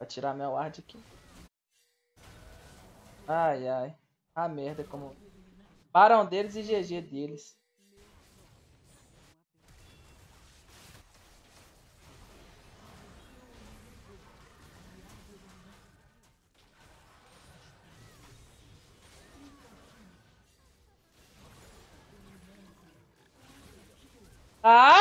Pra tirar meu ward aqui. Ai, ai. A merda como... Barão deles e GG deles. Ah!